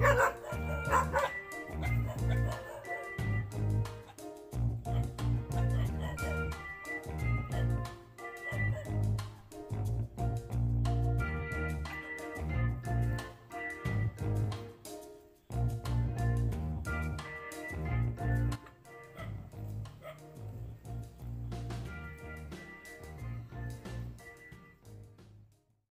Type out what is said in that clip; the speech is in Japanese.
Ha ha!